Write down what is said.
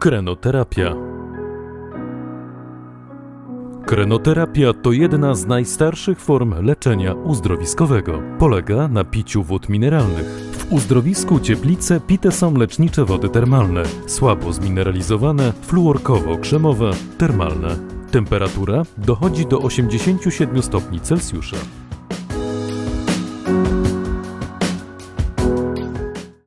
Krenoterapia. Krenoterapia to jedna z najstarszych form leczenia uzdrowiskowego. Polega na piciu wód mineralnych. W uzdrowisku Cieplice pite są lecznicze wody termalne, słabo zmineralizowane, fluorkowo-krzemowe, termalne. Temperatura dochodzi do 87 stopni Celsjusza.